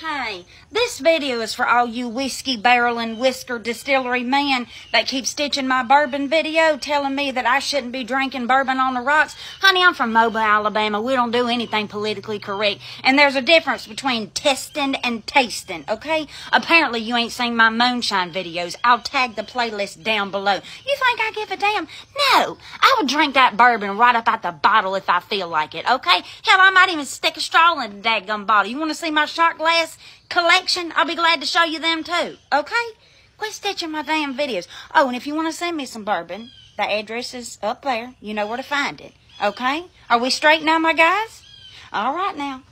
Hey, this video is for all you whiskey barrel and whisker distillery men that keep stitching my bourbon video telling me that I shouldn't be drinking bourbon on the rocks. Honey, I'm from Mobile, Alabama. We don't do anything politically correct. And there's a difference between testing and tasting, okay? Apparently you ain't seen my moonshine videos. I'll tag the playlist down below. You think I give a damn? No. I would drink that bourbon right up out the bottle if I feel like it, okay? Hell, I might even stick a straw in the dadgum bottle. You want to see my shot glass? Collection, I'll be glad to show you them too. Okay? Quit stitching my damn videos. Oh, and if you want to send me some bourbon, the address is up there. You know where to find it. Okay? Are we straight now, my guys? All right now.